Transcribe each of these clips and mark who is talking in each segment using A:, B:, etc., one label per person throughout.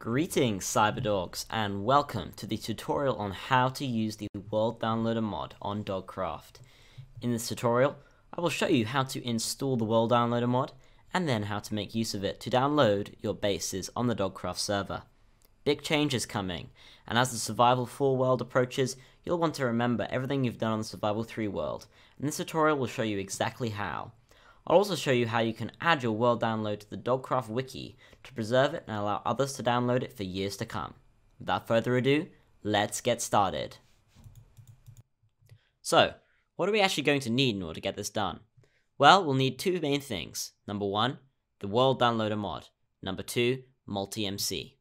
A: Greetings Cyberdogs and welcome to the tutorial on how to use the World Downloader mod on Dogcraft. In this tutorial, I will show you how to install the World Downloader mod and then how to make use of it to download your bases on the Dogcraft server. Big changes coming, and as the Survival 4 world approaches, you'll want to remember everything you've done on the Survival 3 world, and this tutorial will show you exactly how. I'll also show you how you can add your world download to the Dogcraft wiki to preserve it and allow others to download it for years to come. Without further ado, let's get started. So, what are we actually going to need in order to get this done? Well, we'll need two main things. Number one, the World Downloader mod. Number two, MultiMC.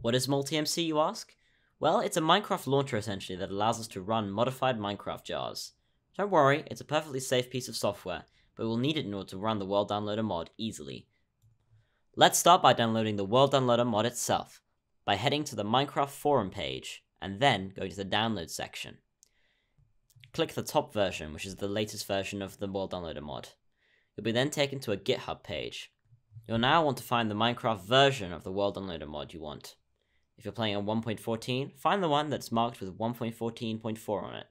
A: What is MultiMC, you ask? Well, it's a Minecraft launcher essentially that allows us to run modified Minecraft jars. Don't worry, it's a perfectly safe piece of software, but we'll need it in order to run the World Downloader mod easily. Let's start by downloading the World Downloader mod itself, by heading to the Minecraft forum page, and then going to the download section. Click the top version, which is the latest version of the World Downloader mod. You'll be then taken to a GitHub page. You'll now want to find the Minecraft version of the World Downloader mod you want. If you're playing on 1.14, find the one that's marked with 1.14.4 on it.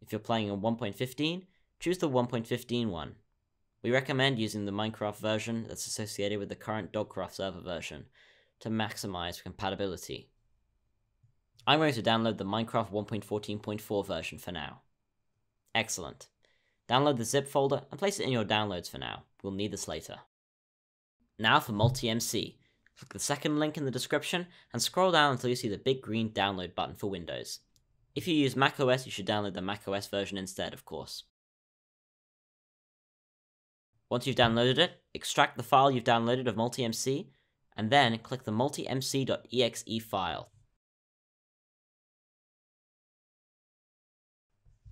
A: If you're playing on 1.15, choose the 1.15 one. We recommend using the Minecraft version that's associated with the current Dogcraft server version to maximize compatibility. I'm going to download the Minecraft 1.14.4 version for now. Excellent. Download the zip folder and place it in your downloads for now. We'll need this later. Now for MultiMC. Click the second link in the description and scroll down until you see the big green download button for Windows. If you use macOS, you should download the macOS version instead, of course. Once you've downloaded it, extract the file you've downloaded of MultiMC, and then click the multimc.exe file.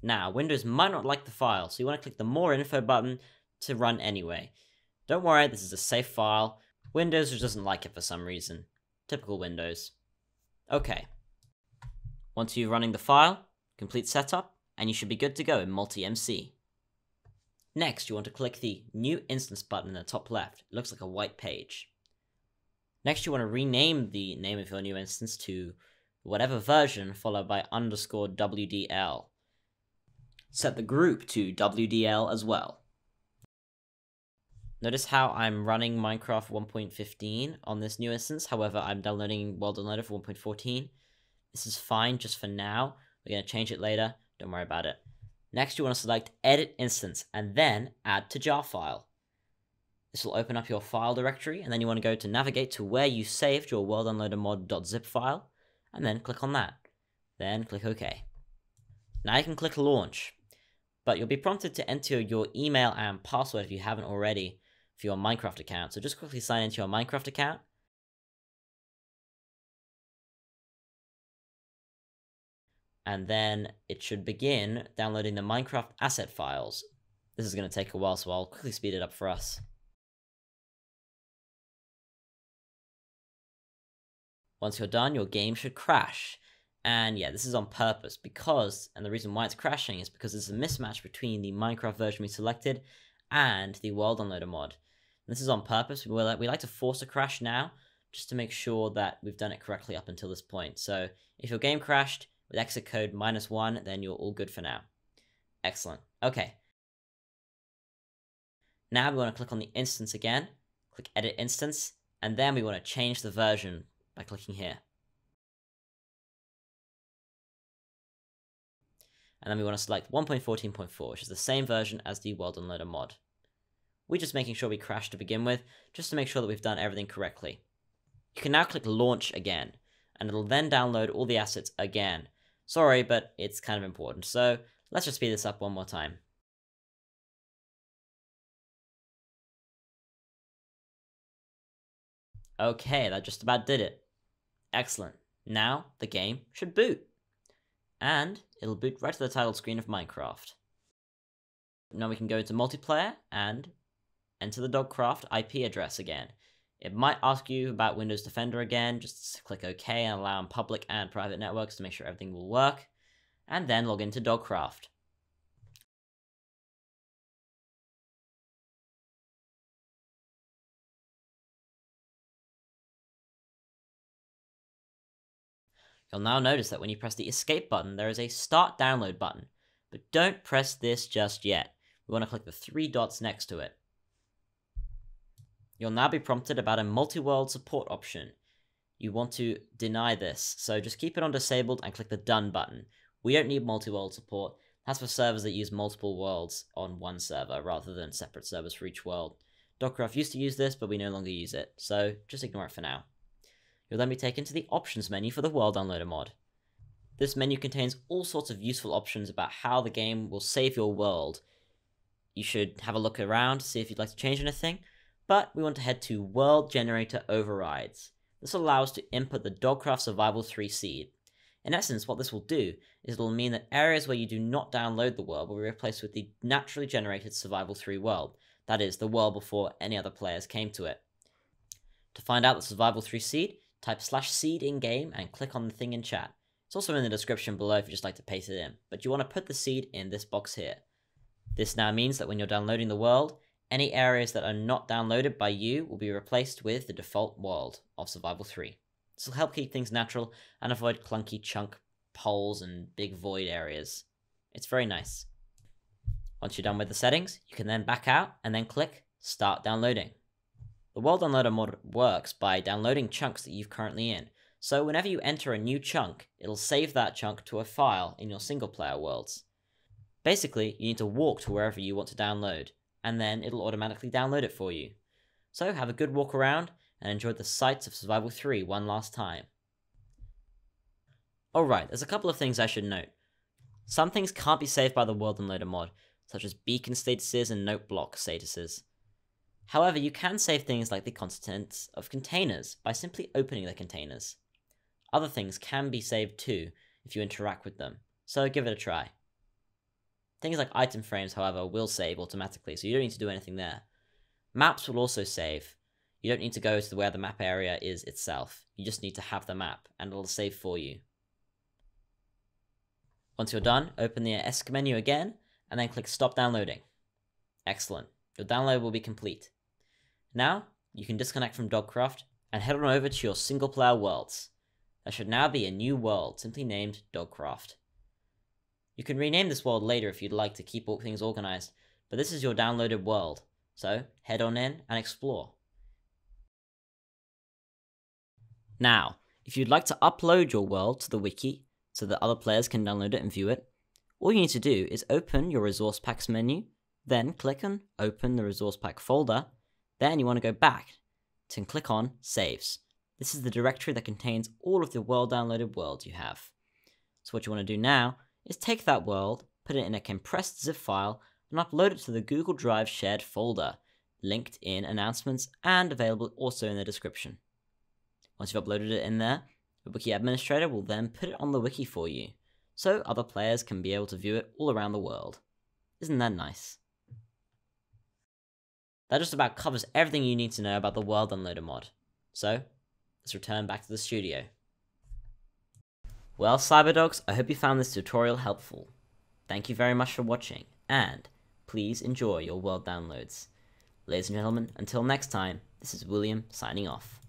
A: Now, Windows might not like the file, so you want to click the More Info button to run anyway. Don't worry, this is a safe file. Windows just doesn't like it for some reason. Typical Windows. Okay. Once you're running the file, complete setup, and you should be good to go in MultiMC. Next, you want to click the New Instance button in the top left. It looks like a white page. Next, you want to rename the name of your new instance to whatever version followed by underscore WDL. Set the group to WDL as well. Notice how I'm running Minecraft 1.15 on this new instance, however I'm downloading World Downloader for 1.14. This is fine just for now, we're going to change it later, don't worry about it. Next, you want to select Edit Instance and then Add to Jar File. This will open up your file directory, and then you want to go to navigate to where you saved your world downloader mod.zip file, and then click on that. Then click OK. Now you can click Launch, but you'll be prompted to enter your email and password if you haven't already for your Minecraft account. So just quickly sign into your Minecraft account, and then it should begin downloading the Minecraft asset files. This is going to take a while, so I'll quickly speed it up for us. Once you're done, your game should crash. And yeah, this is on purpose because, and the reason why it's crashing is because there's a mismatch between the Minecraft version we selected and the World Downloader mod. And this is on purpose. We like, we like to force a crash now just to make sure that we've done it correctly up until this point. So if your game crashed, with exit code minus one, then you're all good for now. Excellent. Okay. Now we want to click on the instance again, click edit instance, and then we want to change the version by clicking here. And then we want to select 1.14.4, which is the same version as the World Downloader mod. We're just making sure we crash to begin with, just to make sure that we've done everything correctly. You can now click launch again, and it'll then download all the assets again, Sorry, but it's kind of important, so let's just speed this up one more time. Okay, that just about did it. Excellent. Now, the game should boot. And it'll boot right to the title screen of Minecraft. Now we can go into multiplayer and enter the Dogcraft IP address again. It might ask you about Windows Defender again, just click OK and allow on public and private networks to make sure everything will work, and then log into Dogcraft. You'll now notice that when you press the escape button, there is a start download button, but don't press this just yet. We want to click the three dots next to it. You'll now be prompted about a multi-world support option. You want to deny this, so just keep it on disabled and click the done button. We don't need multi-world support. That's for servers that use multiple worlds on one server rather than separate servers for each world. Dogcraft used to use this, but we no longer use it, so just ignore it for now. You'll then be taken to the options menu for the World Downloader mod. This menu contains all sorts of useful options about how the game will save your world. You should have a look around, see if you'd like to change anything, but we want to head to World Generator Overrides. This will allow us to input the Dogcraft Survival 3 seed. In essence, what this will do is it will mean that areas where you do not download the world will be replaced with the naturally generated Survival 3 world, that is, the world before any other players came to it. To find out the Survival 3 seed, type slash seed in game and click on the thing in chat. It's also in the description below if you just like to paste it in, but you want to put the seed in this box here. This now means that when you're downloading the world, any areas that are not downloaded by you will be replaced with the default world of Survival 3. This will help keep things natural and avoid clunky chunk poles and big void areas. It's very nice. Once you're done with the settings, you can then back out and then click Start Downloading. The World Downloader mod works by downloading chunks that you've currently in, so whenever you enter a new chunk, it'll save that chunk to a file in your single player worlds. Basically, you need to walk to wherever you want to download, and then it'll automatically download it for you. So have a good walk around and enjoy the sights of Survival 3 one last time. Alright, there's a couple of things I should note. Some things can't be saved by the World Downloader mod, such as beacon statuses and note block statuses. However, you can save things like the contents of containers by simply opening the containers. Other things can be saved too if you interact with them, so give it a try. Things like item frames, however, will save automatically, so you don't need to do anything there. Maps will also save. You don't need to go to where the map area is itself. You just need to have the map, and it'll save for you. Once you're done, open the ESC menu again, and then click Stop Downloading. Excellent. Your download will be complete. Now, you can disconnect from Dogcraft and head on over to your single player worlds. There should now be a new world simply named Dogcraft. You can rename this world later if you'd like to keep all things organized, but this is your downloaded world, so head on in and explore. Now, if you'd like to upload your world to the wiki so that other players can download it and view it, all you need to do is open your resource packs menu, then click on open the resource pack folder, then you want to go back and click on saves. This is the directory that contains all of the world downloaded worlds you have. So what you want to do now is take that world, put it in a compressed zip file, and upload it to the Google Drive shared folder, linked in announcements and available also in the description. Once you've uploaded it in there, the wiki administrator will then put it on the wiki for you, so other players can be able to view it all around the world. Isn't that nice? That just about covers everything you need to know about the World Downloader mod. So, let's return back to the studio. Well, Cyberdogs, I hope you found this tutorial helpful. Thank you very much for watching, and please enjoy your world downloads. Ladies and gentlemen, until next time, this is William signing off.